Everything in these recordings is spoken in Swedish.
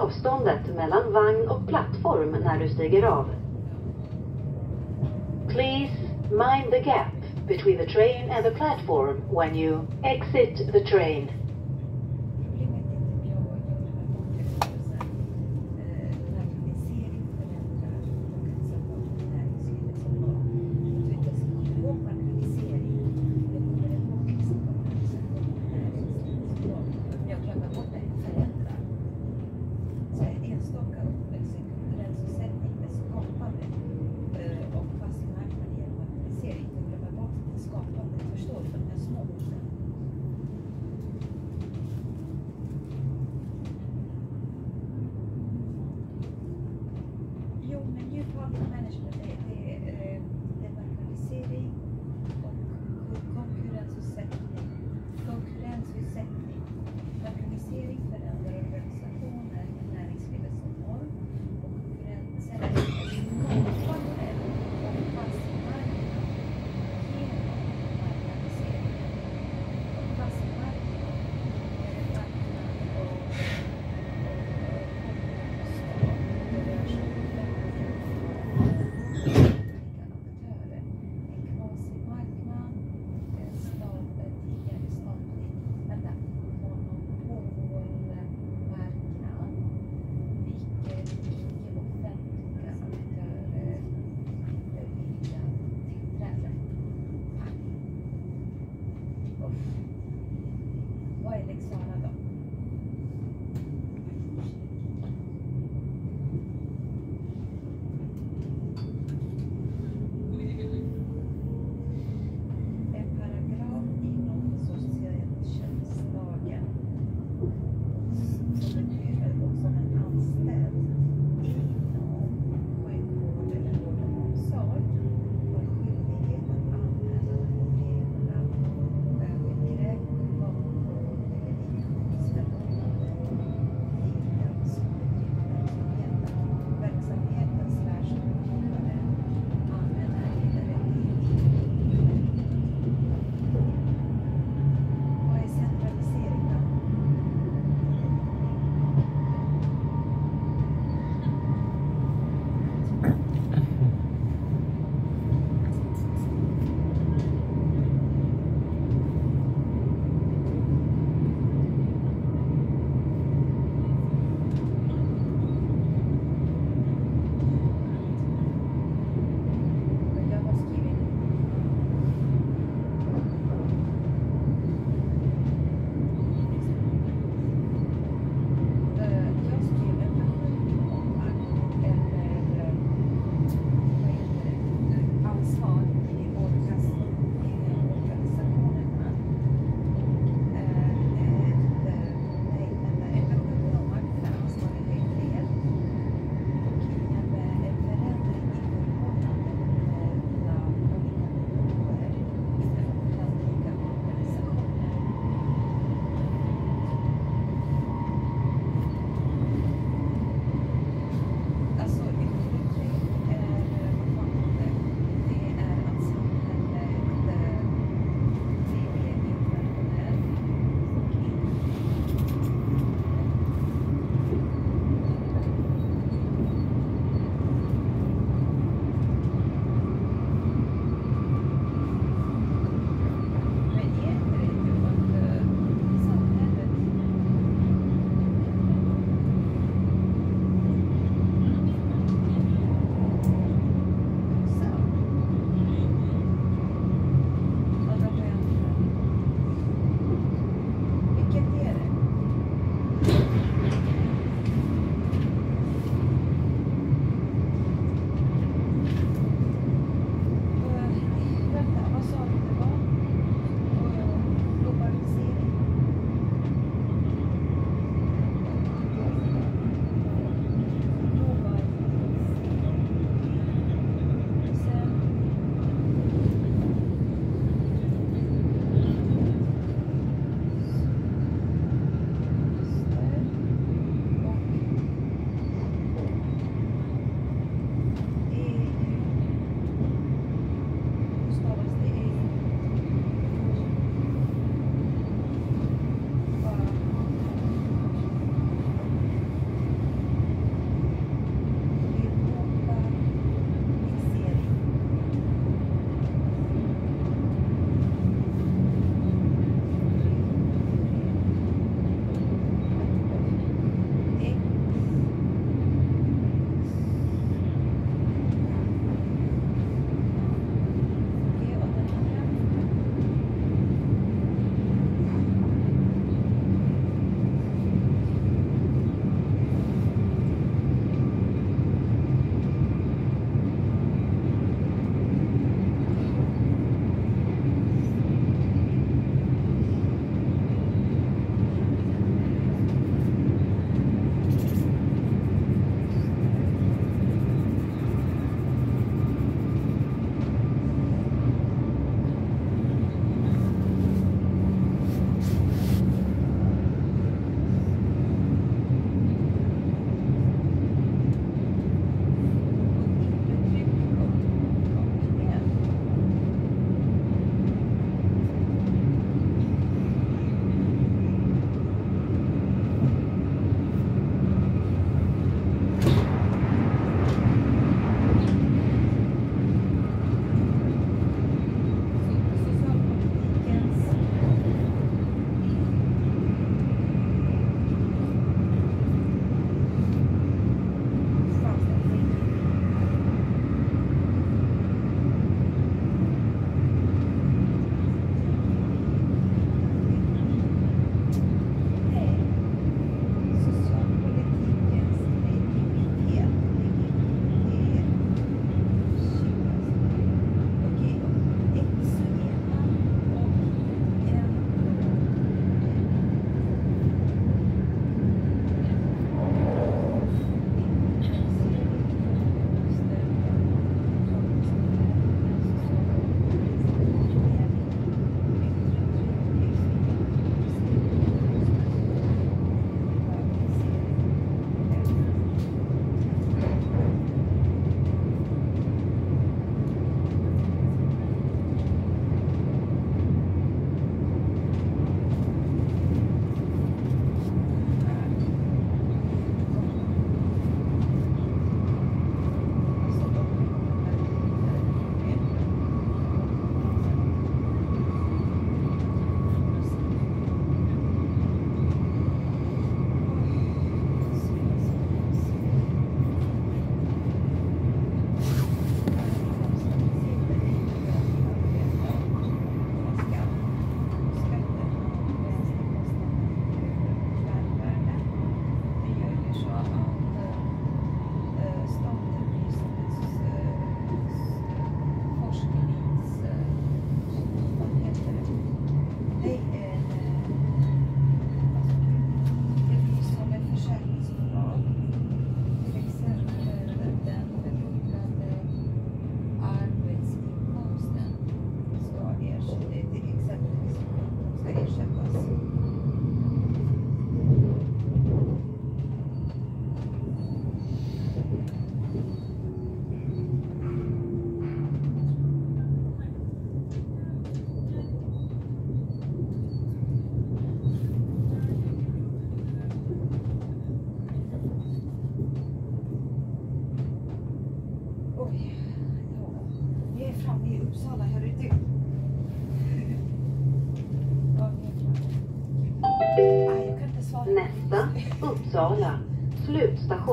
avståndet mellan vagn och plattform när du stiger av. Please mind the gap between the train and the platform when you exit the train.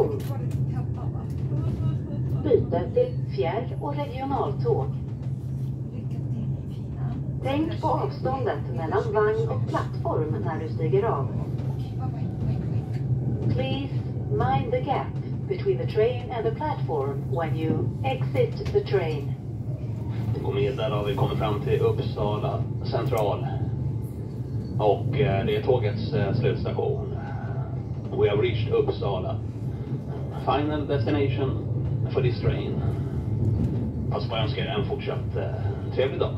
Tåg. Byte till fjärr och regionaltåg. Tänk på avståndet mellan vagn och plattform när du stiger av. Please mind the gap between the train and the platform when you exit the train. Och med där har vi kommit fram till Uppsala central. Och eh, det är tågets eh, slutstation. We have reached Uppsala. Final destination for this train. Pass på att önska er en fortsatt trevlig dag.